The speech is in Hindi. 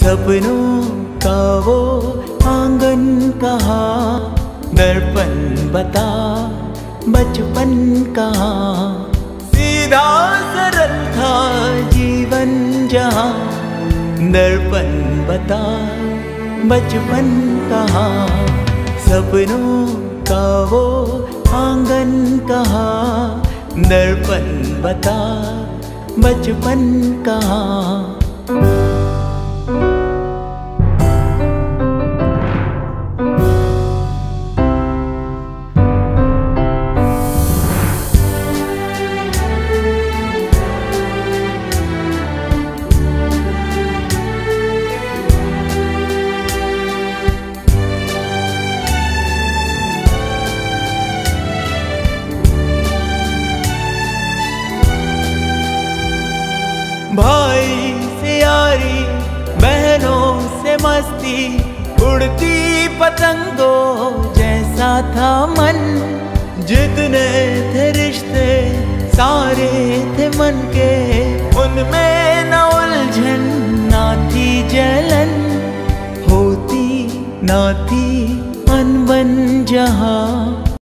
सपनों का वो आँगन कहा, दर्पण बता, बचपन कहा। सीधा सरल था जीवन जहाँ, दर्पण बता, बचपन कहा। सपनों का वो आँगन कहा, दर्पण बता, बचपन कहा। मस्ती उड़ती पतंगों जैसा था मन। जितने थे रिश्ते, सारे थे मन के। उनमें न उलझन, ना थी जलन। होती, ना थी अनबन जहाँ